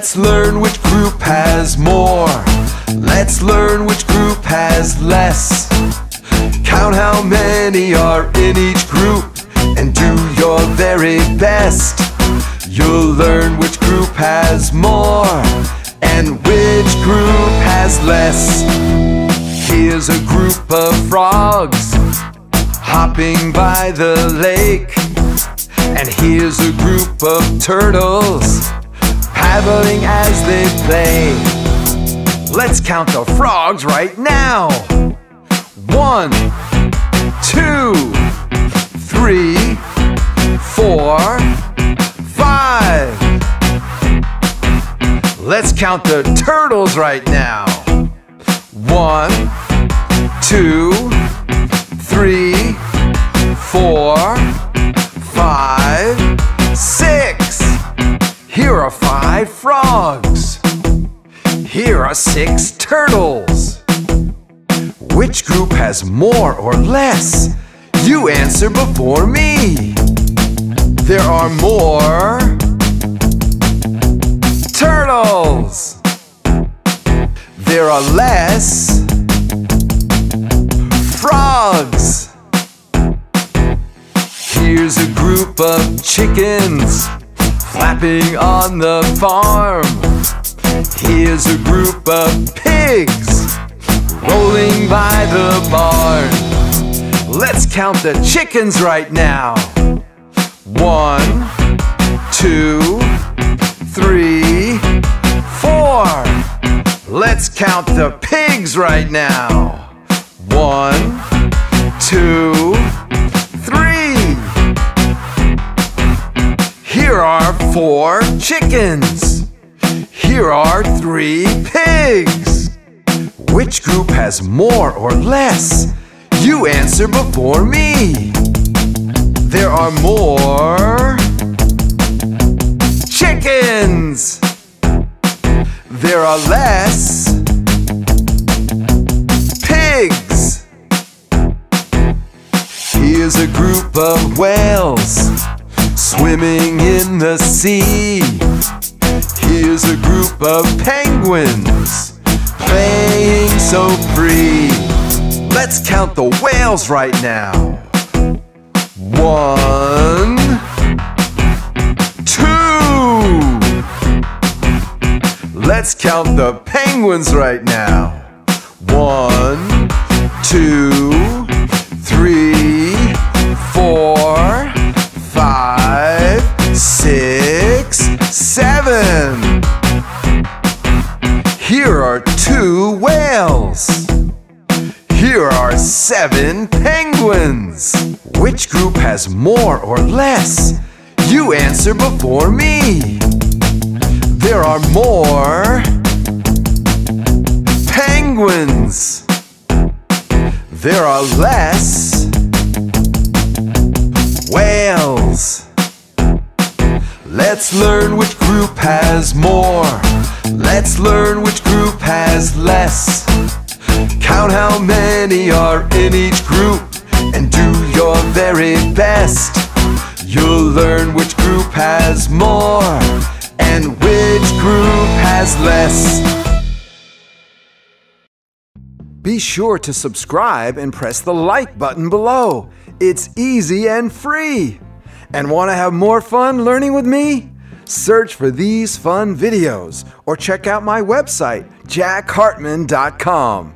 Let's learn which group has more. Let's learn which group has less. Count how many are in each group and do your very best. You'll learn which group has more and which group has less. Here's a group of frogs hopping by the lake. And here's a group of turtles paddling as they play. Let's count the frogs right now. One, two, three, four, five. Let's count the turtles right now. One, two, three, four, frogs. Here are six turtles. Which group has more or less? You answer before me. There are more turtles. There are less frogs. Here's a group of chickens flapping on the farm. Here's a group of pigs rolling by the barn. Let's count the chickens right now. One, two, three, four. Let's count the pigs right now. One, two, Here are four chickens. Here are three pigs. Which group has more or less? You answer before me. There are more chickens. There are less pigs. Here's a group of whales swimming in the sea. Here's a group of penguins playing so free. Let's count the whales right now. One, two. Let's count the penguins right now. One, two, Here are seven penguins. Which group has more or less? You answer before me. There are more penguins. There are less whales. Let's learn which group has more. Let's learn which group has less. Count how many are in each group and do your very best. You'll learn which group has more and which group has less. Be sure to subscribe and press the like button below. It's easy and free. And want to have more fun learning with me? Search for these fun videos or check out my website, jackhartmann.com.